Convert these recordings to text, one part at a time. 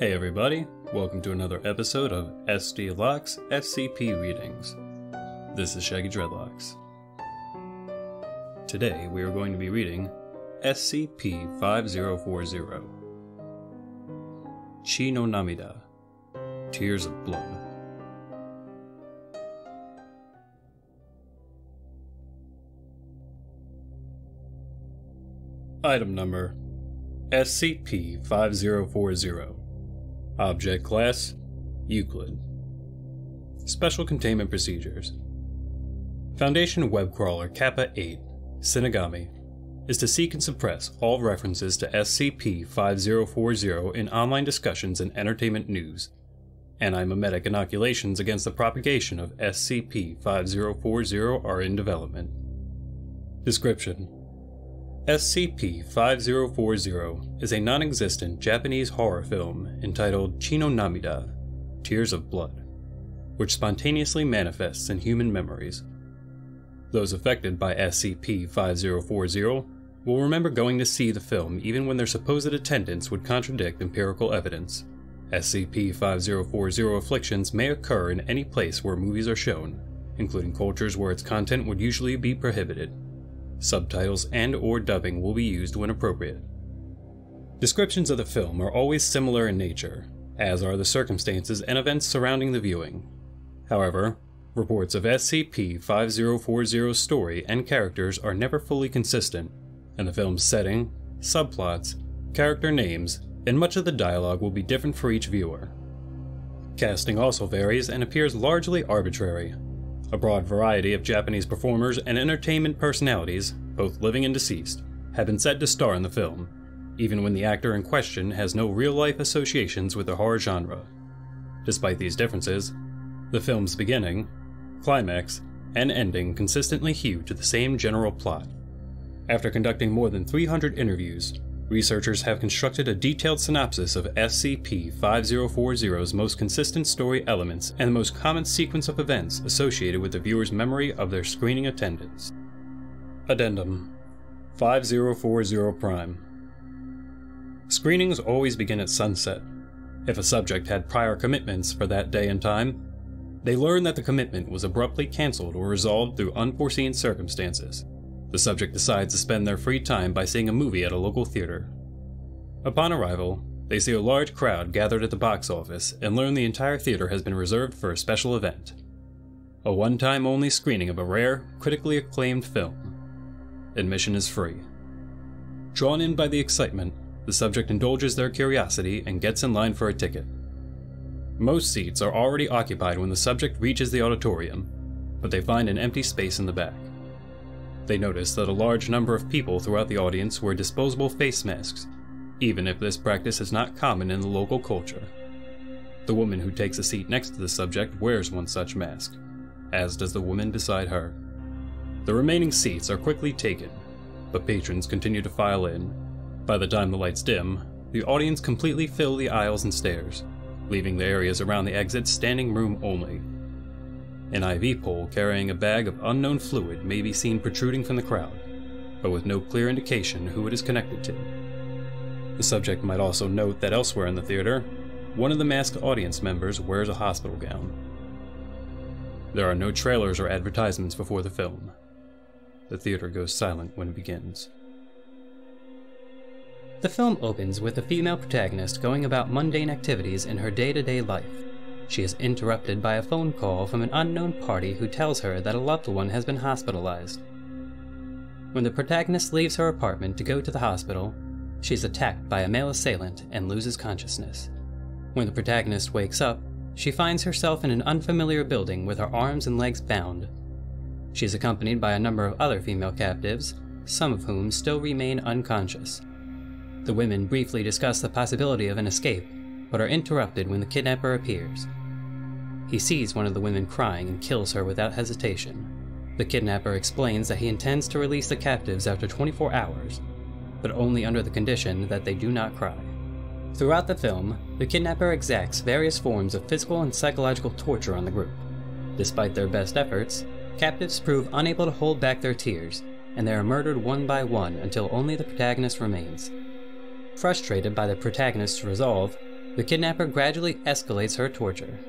Hey everybody, welcome to another episode of SD Locks SCP Readings. This is Shaggy Dreadlocks. Today we are going to be reading SCP 5040 Chi no Namida Tears of Blood. Item number SCP 5040 Object Class Euclid. Special Containment Procedures. Foundation Web Crawler Kappa 8 Shinigami is to seek and suppress all references to SCP 5040 in online discussions and entertainment news, anti-memetic inoculations against the propagation of SCP 5040 are in development. Description SCP 5040 is a non existent Japanese horror film entitled Chi no Namida Tears of Blood, which spontaneously manifests in human memories. Those affected by SCP 5040 will remember going to see the film even when their supposed attendance would contradict empirical evidence. SCP 5040 afflictions may occur in any place where movies are shown, including cultures where its content would usually be prohibited. Subtitles and or dubbing will be used when appropriate. Descriptions of the film are always similar in nature, as are the circumstances and events surrounding the viewing. However, reports of SCP-5040's story and characters are never fully consistent, and the film's setting, subplots, character names, and much of the dialogue will be different for each viewer. Casting also varies and appears largely arbitrary, a broad variety of Japanese performers and entertainment personalities, both living and deceased, have been set to star in the film, even when the actor in question has no real life associations with the horror genre. Despite these differences, the film's beginning, climax, and ending consistently hew to the same general plot. After conducting more than 300 interviews, researchers have constructed a detailed synopsis of SCP-5040's most consistent story elements and the most common sequence of events associated with the viewer's memory of their screening attendance. Addendum 5040 Prime Screenings always begin at sunset. If a subject had prior commitments for that day and time, they learn that the commitment was abruptly cancelled or resolved through unforeseen circumstances. The subject decides to spend their free time by seeing a movie at a local theater. Upon arrival, they see a large crowd gathered at the box office and learn the entire theater has been reserved for a special event a one time only screening of a rare, critically acclaimed film. Admission is free. Drawn in by the excitement, the subject indulges their curiosity and gets in line for a ticket. Most seats are already occupied when the subject reaches the auditorium, but they find an empty space in the back. They notice that a large number of people throughout the audience wear disposable face masks, even if this practice is not common in the local culture. The woman who takes a seat next to the subject wears one such mask, as does the woman beside her. The remaining seats are quickly taken, but patrons continue to file in. By the time the lights dim, the audience completely fill the aisles and stairs, leaving the areas around the exit standing room only. An IV pole carrying a bag of unknown fluid may be seen protruding from the crowd, but with no clear indication who it is connected to. The subject might also note that elsewhere in the theater, one of the masked audience members wears a hospital gown. There are no trailers or advertisements before the film. The theater goes silent when it begins. The film opens with the female protagonist going about mundane activities in her day to day life. She is interrupted by a phone call from an unknown party who tells her that a loved one has been hospitalized. When the protagonist leaves her apartment to go to the hospital, she is attacked by a male assailant and loses consciousness. When the protagonist wakes up, she finds herself in an unfamiliar building with her arms and legs bound. She is accompanied by a number of other female captives, some of whom still remain unconscious. The women briefly discuss the possibility of an escape, but are interrupted when the kidnapper appears. He sees one of the women crying and kills her without hesitation. The kidnapper explains that he intends to release the captives after 24 hours, but only under the condition that they do not cry. Throughout the film, the kidnapper exacts various forms of physical and psychological torture on the group. Despite their best efforts, captives prove unable to hold back their tears, and they are murdered one by one until only the protagonist remains. Frustrated by the protagonist's resolve, The kidnapper gradually escalates her torture.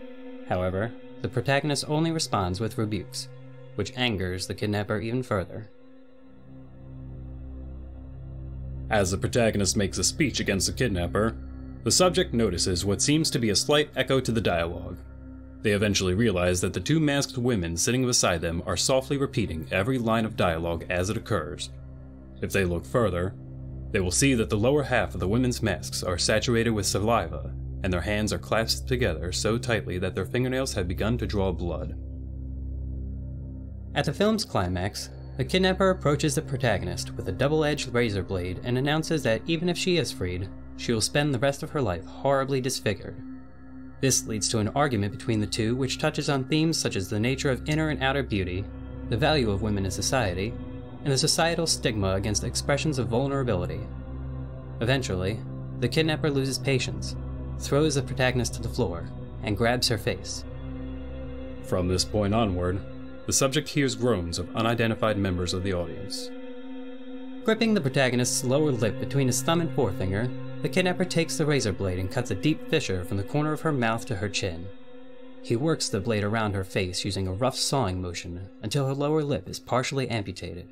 However, the protagonist only responds with rebukes, which angers the kidnapper even further. As the protagonist makes a speech against the kidnapper, the subject notices what seems to be a slight echo to the dialogue. They eventually realize that the two masked women sitting beside them are softly repeating every line of dialogue as it occurs. If they look further, they will see that the lower half of the women's masks are saturated with saliva, and their hands are clasped together so tightly that their fingernails have begun to draw blood. At the film's climax, the kidnapper approaches the protagonist with a double edged razor blade and announces that even if she is freed, she will spend the rest of her life horribly disfigured. This leads to an argument between the two, which touches on themes such as the nature of inner and outer beauty, the value of women in society, and the societal stigma against expressions of vulnerability. Eventually, the kidnapper loses patience, throws the protagonist to the floor, and grabs her face. From this point onward, the subject hears groans of unidentified members of the audience. Gripping the protagonist's lower lip between his thumb and forefinger, the kidnapper takes the razor blade and cuts a deep fissure from the corner of her mouth to her chin. He works the blade around her face using a rough sawing motion until her lower lip is partially amputated.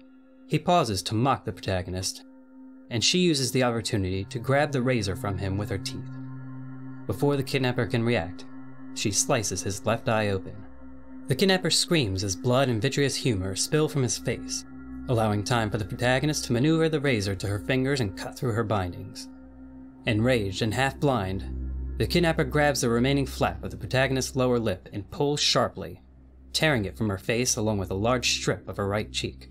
He pauses to mock the protagonist, and she uses the opportunity to grab the razor from him with her teeth. Before the kidnapper can react, she slices his left eye open. The kidnapper screams as blood and vitreous humor spill from his face, allowing time for the protagonist to maneuver the razor to her fingers and cut through her bindings. Enraged and half blind, the kidnapper grabs the remaining flap of the protagonist's lower lip and pulls sharply, tearing it from her face along with a large strip of her right cheek.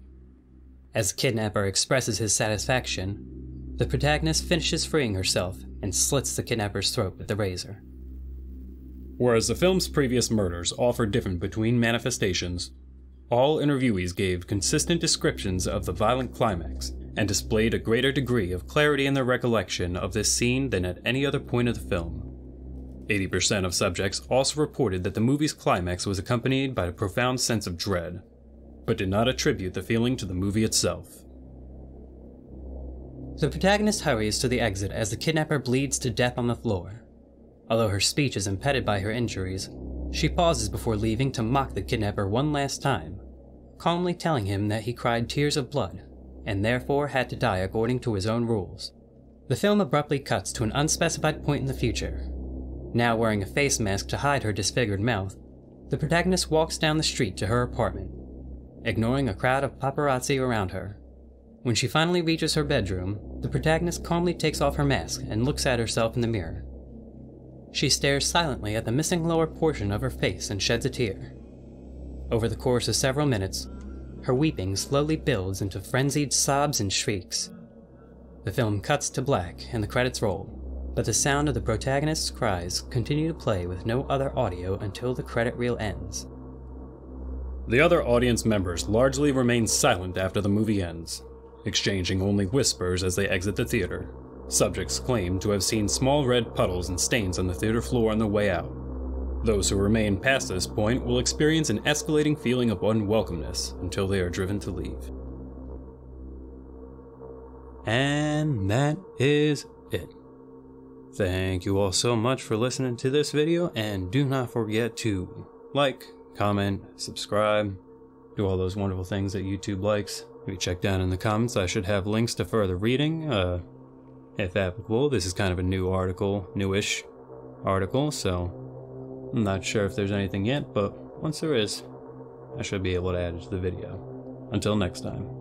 As the kidnapper expresses his satisfaction, the protagonist finishes freeing herself and slits the kidnapper's throat with the razor. Whereas the film's previous murders offered different between manifestations, all interviewees gave consistent descriptions of the violent climax and displayed a greater degree of clarity in their recollection of this scene than at any other point of the film. 80% of subjects also reported that the movie's climax was accompanied by a profound sense of dread, but did not attribute the feeling to the movie itself. The protagonist hurries to the exit as the kidnapper bleeds to death on the floor. Although her speech is impeded by her injuries, she pauses before leaving to mock the kidnapper one last time, calmly telling him that he cried tears of blood and therefore had to die according to his own rules. The film abruptly cuts to an unspecified point in the future. Now wearing a face mask to hide her disfigured mouth, the protagonist walks down the street to her apartment, ignoring a crowd of paparazzi around her. When she finally reaches her bedroom, the protagonist calmly takes off her mask and looks at herself in the mirror. She stares silently at the missing lower portion of her face and sheds a tear. Over the course of several minutes, her weeping slowly builds into frenzied sobs and shrieks. The film cuts to black and the credits roll, but the sound of the protagonist's cries continue to play with no other audio until the credit reel ends. The other audience members largely remain silent after the movie ends, exchanging only whispers as they exit the theater. Subjects claim to have seen small red puddles and stains on the theater floor on the way out. Those who remain past this point will experience an escalating feeling of unwelcomeness until they are driven to leave. And that is it. Thank you all so much for listening to this video, and do not forget to like, comment, subscribe, do all those wonderful things that YouTube likes. If you check down in the comments, I should have links to further reading, uh, if applicable. This is kind of a new article, newish article, so I'm not sure if there's anything yet, but once there is, I should be able to add it to the video. Until next time.